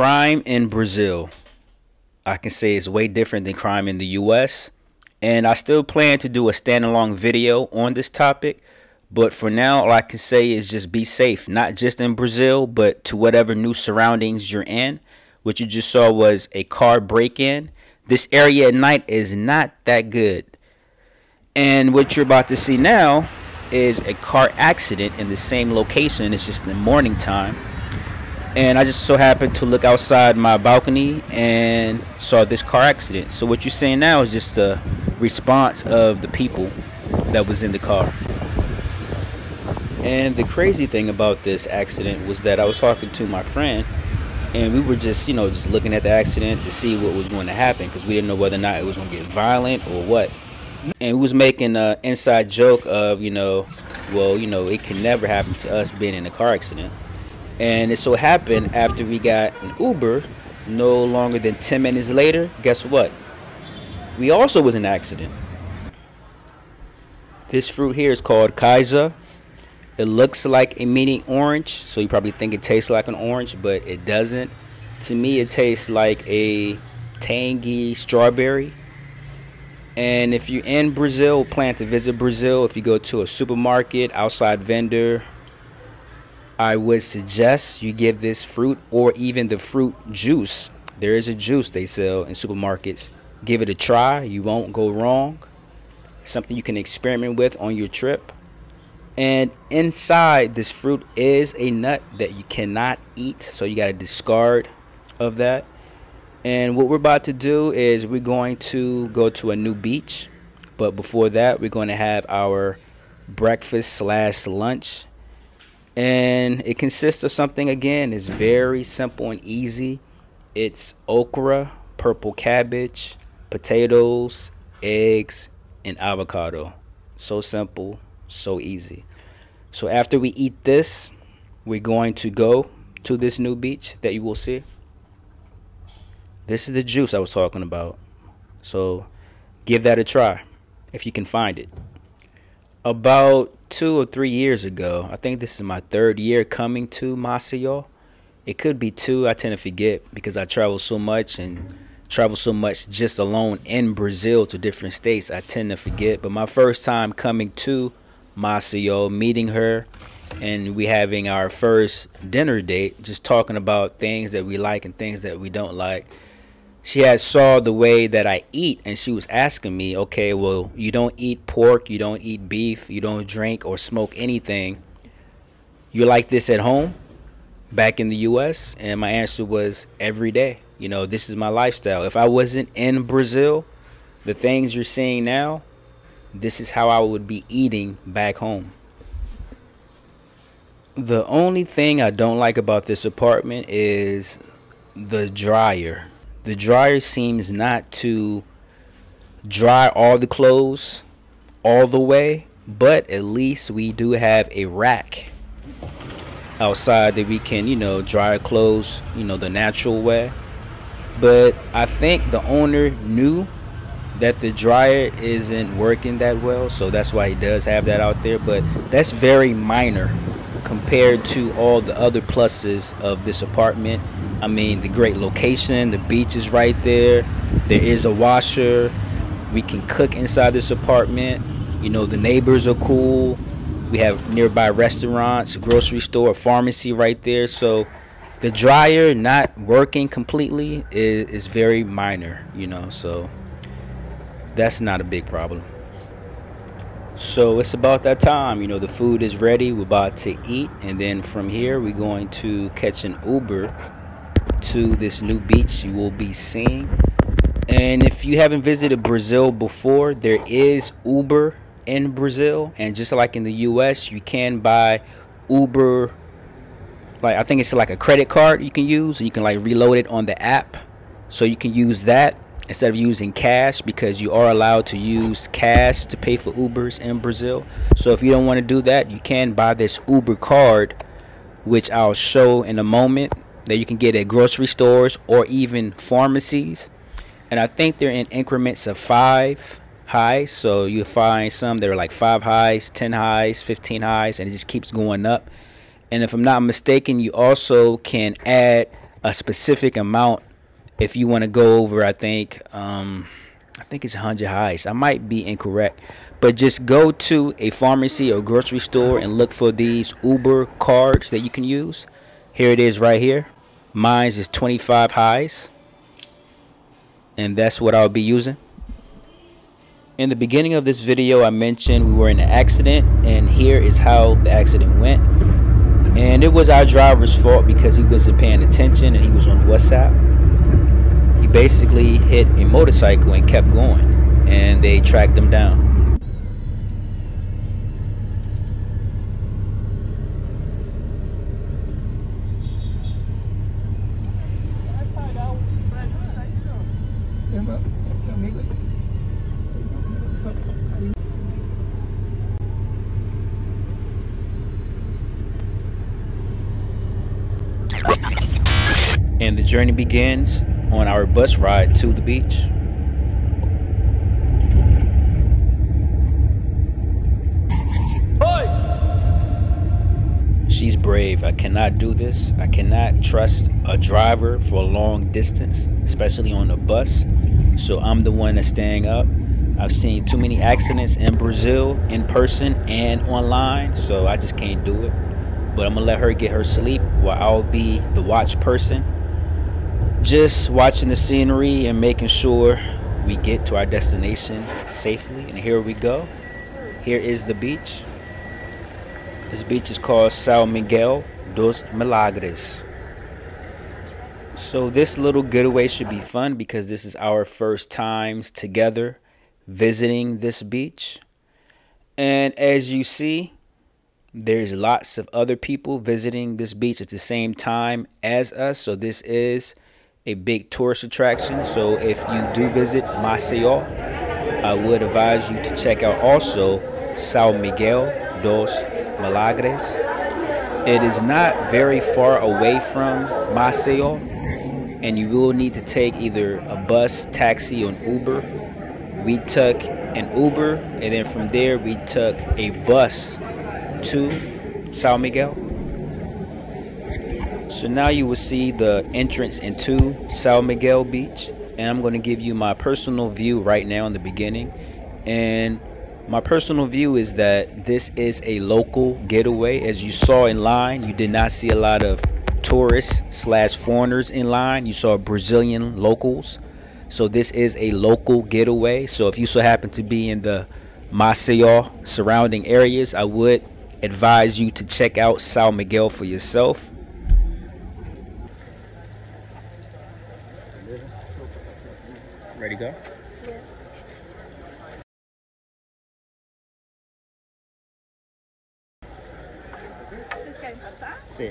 crime in Brazil, I can say is way different than crime in the US. And I still plan to do a standalone video on this topic. But for now, all I can say is just be safe, not just in Brazil, but to whatever new surroundings you're in. What you just saw was a car break in. This area at night is not that good. And what you're about to see now is a car accident in the same location. It's just the morning time and I just so happened to look outside my balcony and saw this car accident. So what you're seeing now is just a response of the people that was in the car. And the crazy thing about this accident was that I was talking to my friend and we were just, you know, just looking at the accident to see what was going to happen because we didn't know whether or not it was going to get violent or what. And we was making an inside joke of, you know, well, you know, it can never happen to us being in a car accident. And it so happened after we got an Uber, no longer than 10 minutes later, guess what? We also was an accident. This fruit here is called cajá. It looks like a mini orange, so you probably think it tastes like an orange, but it doesn't. To me, it tastes like a tangy strawberry. And if you're in Brazil, plan to visit Brazil, if you go to a supermarket, outside vendor, I would suggest you give this fruit or even the fruit juice. There is a juice they sell in supermarkets. Give it a try. You won't go wrong. Something you can experiment with on your trip. And inside this fruit is a nut that you cannot eat. So you got to discard of that. And what we're about to do is we're going to go to a new beach. But before that, we're going to have our breakfast slash lunch and it consists of something again it's very simple and easy. It's okra purple cabbage potatoes eggs and avocado. So simple so easy. So after we eat this we're going to go to this new beach that you will see. This is the juice i was talking about. So give that a try if you can find it. About two or three years ago. I think this is my third year coming to Maceió. It could be two. I tend to forget because I travel so much and travel so much just alone in Brazil to different states. I tend to forget. But my first time coming to Maceió, meeting her, and we having our first dinner date, just talking about things that we like and things that we don't like she had saw the way that I eat and she was asking me, okay, well, you don't eat pork, you don't eat beef, you don't drink or smoke anything. You like this at home back in the US? And my answer was every day. You know, this is my lifestyle. If I wasn't in Brazil, the things you're seeing now, this is how I would be eating back home. The only thing I don't like about this apartment is the dryer the dryer seems not to dry all the clothes all the way but at least we do have a rack outside that we can you know dry clothes you know the natural way but i think the owner knew that the dryer isn't working that well so that's why he does have that out there. But that's very minor compared to all the other pluses of this apartment I mean, the great location, the beach is right there. There is a washer. We can cook inside this apartment. You know, the neighbors are cool. We have nearby restaurants, grocery store, pharmacy right there. So the dryer not working completely is, is very minor, you know, so that's not a big problem. So it's about that time, you know, the food is ready. We're about to eat. And then from here, we're going to catch an Uber to this new beach you will be seeing. And if you haven't visited Brazil before, there is Uber in Brazil. And just like in the US, you can buy Uber. Like, I think it's like a credit card you can use. And you can like reload it on the app. So you can use that instead of using cash because you are allowed to use cash to pay for Ubers in Brazil. So if you don't want to do that, you can buy this Uber card, which I'll show in a moment that you can get at grocery stores or even pharmacies. And I think they're in increments of five reais. So you find some that are like five reais, 10 reais, 15 reais, and it just keeps going up. And if I'm not mistaken, you also can add a specific amount if you want to go over. I think um, I think it's 100 reais. I might be incorrect, but just go to a pharmacy or grocery store and look for these Uber cards that you can use. Here it is right here. Mine's is 25 reais, and that's what I'll be using. In the beginning of this video, I mentioned we were in an accident, and here is how the accident went. And it was our driver's fault because he wasn't paying attention and he was on WhatsApp. He basically hit a motorcycle and kept going, and they tracked him down. And the journey begins on our bus ride to the beach. She's brave. I cannot do this. I cannot trust a driver for a long distance, especially on a bus. So I'm the one that's staying up. I've seen too many accidents in Brazil in person and online, so I just can't do it. But I'm gonna let her get her sleep while I'll be the watch person. Just watching the scenery and making sure we get to our destination safely. And here we go. Here is the beach. This beach is called São Miguel dos Milagres. So this little getaway should be fun because this is our first times together visiting this beach. And as you see, there's lots of other people visiting this beach at the same time as us. So this is a big tourist attraction. So if you do visit Maceió, I would advise you to check out also São Miguel dos Milagres. It is not very far away from Maceió, and you will need to take either a bus, taxi, or Uber. We took an Uber, and then from there we took a bus to São Miguel. So now you will see the entrance into São Miguel Beach, and I'm going to give you my personal view right now in the beginning. And my personal view is that this is a local getaway. As you saw in line, you did not see a lot of tourists slash foreigners in line. You saw Brazilian locals. So this is a local getaway. So if you so happen to be in the Maceió surrounding areas, I would advise you to check out São Miguel for yourself. Go? Sí.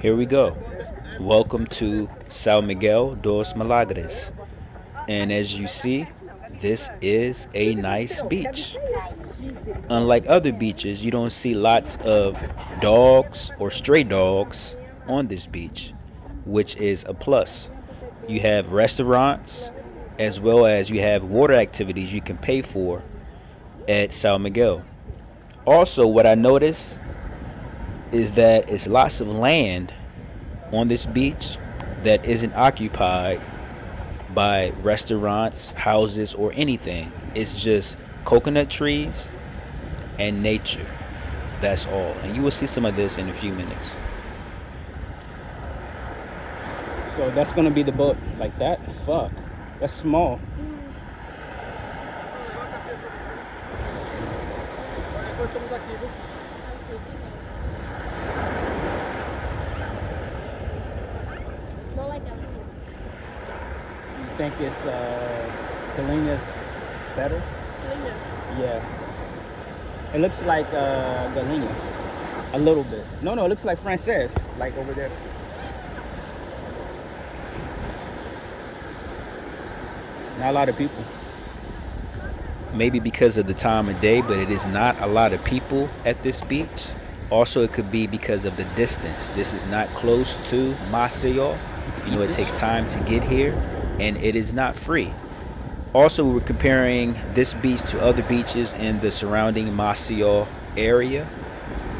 Here we go. Welcome to São Miguel dos Milagres. And as you see, this is a nice beach. Unlike other beaches, you don't see lots of dogs or stray dogs on this beach, which is a plus. You have restaurants as well as you have water activities you can pay for at São Miguel. Also, what I noticed is that it's lots of land on this beach that isn't occupied by restaurants, houses, or anything. It's just coconut trees and nature. That's all. And you will see some of this in a few minutes. So that's gonna be the boat like that? Fuck. That's small. It's uh, Galena better? Linda. Yeah. It looks like uh, Galena. A little bit. No, no, it looks like Francês, like over there. Not a lot of people. maybe because of the time of day, but it is not a lot of people at this beach. Also, it could be because of the distance. This is not close to Maceió. You know, it takes time to get here, and it is not free. Also, we're comparing this beach to other beaches in the surrounding Maceió area.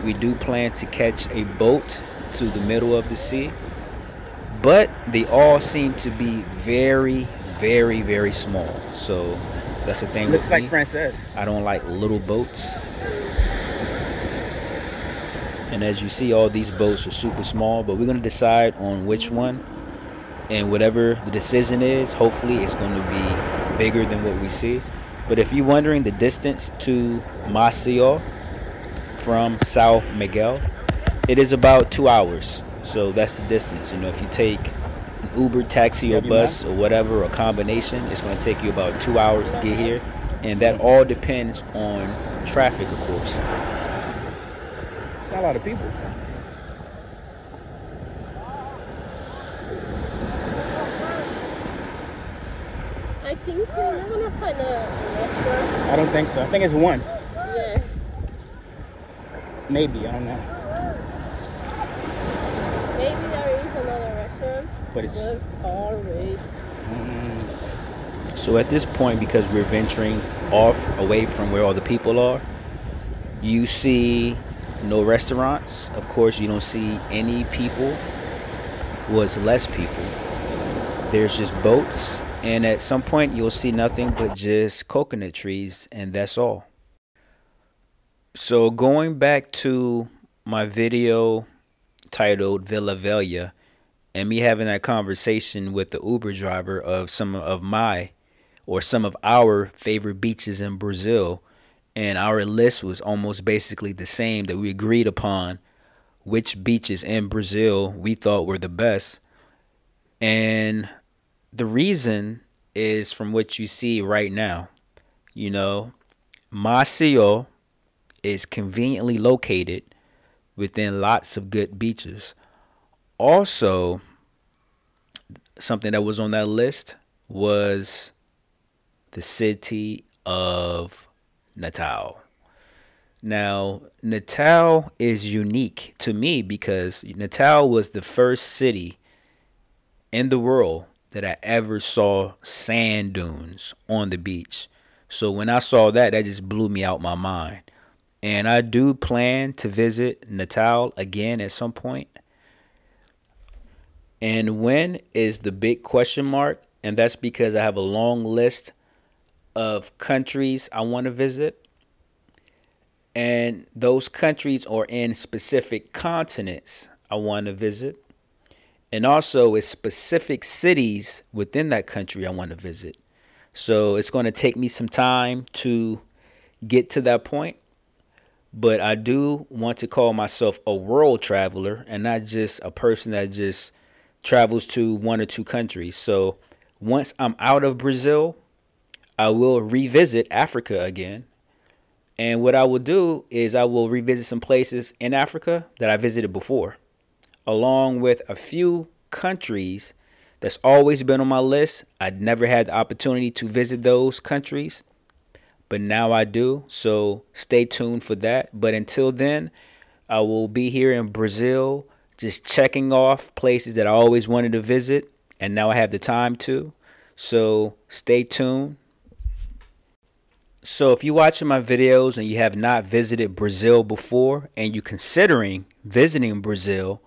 We do plan to catch a boat to the middle of the sea, but they all seem to be very, very, very small. So that's the thing Looks like me. Francês. I don't like little boats. And as you see, all these boats are super small, but we're going to decide on which one. And whatever the decision is, hopefully it's going to be bigger than what we see. But if you're wondering the distance to Maceió from Sao Miguel, it is about two hours. So that's the distance. You know, if you take an Uber, taxi, or bus, or whatever, or combination, it's going to take you about two hours to get here. And that all depends on traffic, of course. It's not a lot of people. I think we're not gonna find a restaurant. I don't think so. I think it's one. Yeah. Maybe. I don't know. Maybe there is another restaurant. But it's. But far away. Mm, So at this point, because we're venturing off away from where all the people are, you see no restaurants. Of course, you don't see any people. Was less people. There's just boats, and at some point you'll see nothing but just coconut trees, and that's all. So going back to my video titled Vila Velha, and me having that conversation with the Uber driver of some of my or some of our favorite beaches in Brazil, and our list was almost basically the same that we agreed upon which beaches in Brazil we thought were the best. And the reason is from what you see right now. You know, Maceió is conveniently located within lots of good beaches. Also, something that was on that list was the city of Natal. Now, Natal is unique to me because Natal was the first city in the world that I ever saw sand dunes on the beach. So when I saw that, that just blew me out my mind. And I do plan to visit Natal again at some point. And when is the big question mark? And that's because I have a long list of countries I want to visit. And those countries are in specific continents I want to visit. And also, it's specific cities within that country I want to visit. So it's going to take me some time to get to that point. But I do want to call myself a world traveler and not just a person that just travels to one or two countries. So once I'm out of Brazil, I will revisit Africa again. And what I will do is I will revisit some places in Africa that I visited before, along with a few countries that's always been on my list. I'd never had the opportunity to visit those countries, but now I do. So stay tuned for that. But until then, I will be here in Brazil just checking off places that I always wanted to visit, and now I have the time to. So stay tuned. So if you're watching my videos and you have not visited Brazil before and you're considering visiting Brazil,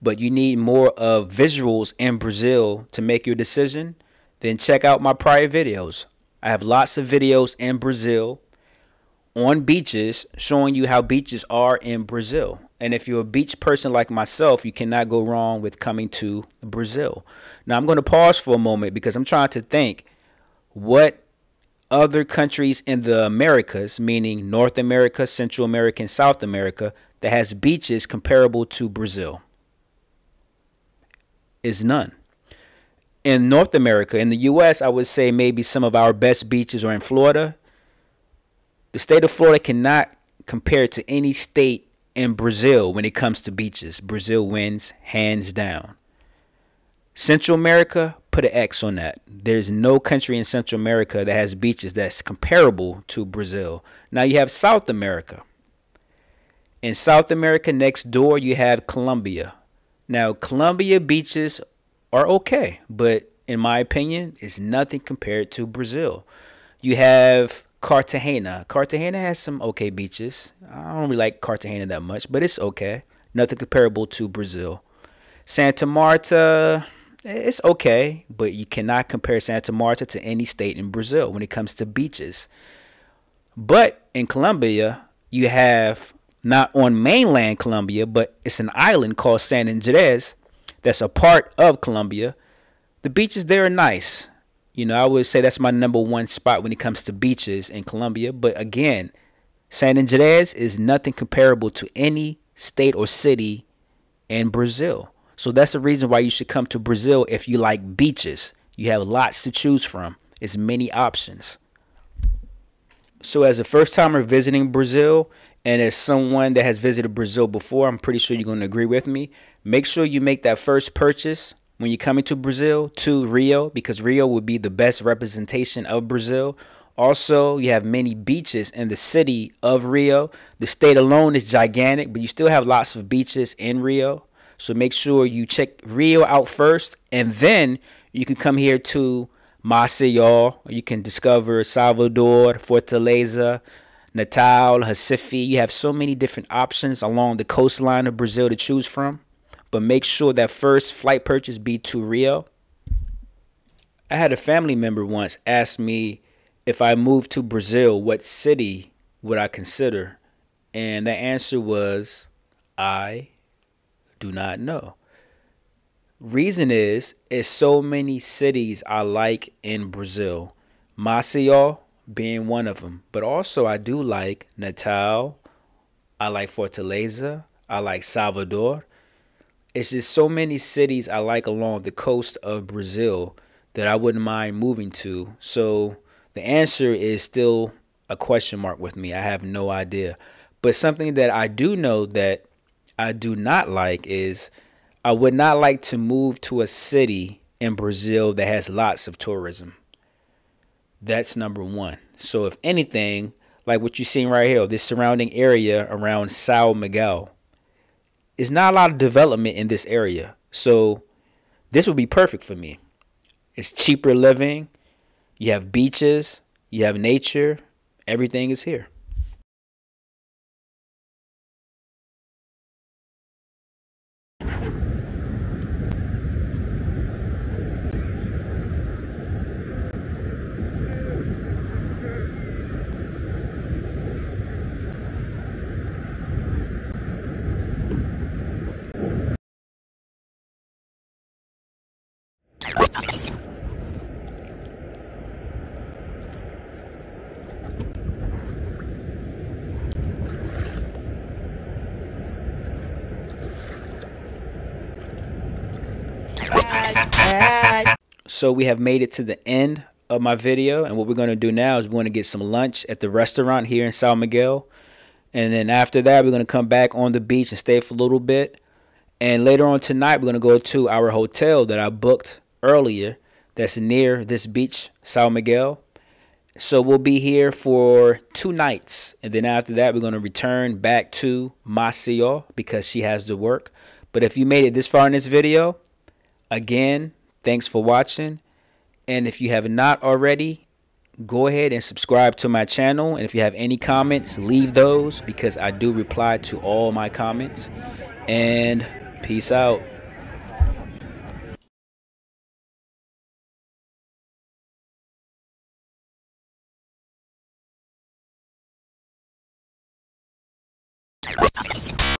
but you need more of visuals in Brazil to make your decision, then check out my prior videos. I have lots of videos in Brazil on beaches showing you how beaches are in Brazil. And if you're a beach person like myself, you cannot go wrong with coming to Brazil. Now I'm going to pause for a moment because I'm trying to think what other countries in the Americas, meaning North America, Central America, and South America, that has beaches comparable to Brazil? Is none. In North America, in the US, I would say maybe some of our best beaches are in Florida. The state of Florida cannot compare to any state in Brazil when it comes to beaches. Brazil wins hands down. Central America, put an X on that. There's no country in Central America that has beaches that's comparable to Brazil. Now you have South America. In South America, next door, you have Colombia. Now, Colombia beaches are okay, but in my opinion, it's nothing compared to Brazil. You have Cartagena. Cartagena has some okay beaches. I don't really like Cartagena that much, but it's okay. Nothing comparable to Brazil. Santa Marta, eh, it's okay, but you cannot compare Santa Marta to any state in Brazil when it comes to beaches. But in Colombia, you have not on mainland Colombia, but it's an island called San Andres that's a part of Colombia. The beaches there are nice. You know, I would say that's my number one spot when it comes to beaches in Colombia. But again, San Andres is nothing comparable to any state or city in Brazil. So that's the reason why you should come to Brazil if you like beaches. You have lots to choose from. It's many options. So as a first timer visiting Brazil and as someone that has visited Brazil before, I'm pretty sure you're going to agree with me. Make sure you make that first purchase when you're coming to Brazil to Rio because Rio would be the best representation of Brazil. Also, you have many beaches in the city of Rio. The state alone is gigantic, but you still have lots of beaches in Rio. So make sure you check Rio out first, and then you can come here to Maceió. You can discover Salvador, Fortaleza, Natal, Recife. You have so many different options along the coastline of Brazil to choose from. But make sure that first flight purchase be to Rio. I had a family member once ask me if I moved to Brazil, what city would I consider? And the answer was I do not know. Reason is, is so many cities I like in Brazil. Maceió being one of them. But also I do like Natal. I like Fortaleza. I like Salvador. It's just so many cities I like along the coast of Brazil that I wouldn't mind moving to. So the answer is still a question mark with me. I have no idea. But something that I do know that I do not like is I would not like to move to a city in Brazil that has lots of tourism. That's number one. So, if anything, like what you're seeing right here, this surrounding area around Sao Miguel, is not a lot of development in this area. So, this would be perfect for me. It's cheaper living, you have beaches, you have nature, everything is here. So we have made it to the end of my video and what we're going to do now is we're going to get some lunch at the restaurant here in San Miguel. And then after that, we're going to come back on the beach and stay for a little bit. And later on tonight, we're going to go to our hotel that I booked earlier that's near this beach, San Miguel. So we'll be here for two nights. And then after that, we're going to return back to Maceió because she has to work. But if you made it this far in this video, again, thanks for watching. And if you have not already, go ahead and subscribe to my channel. And if you have any comments, leave those because I do reply to all my comments. And peace out.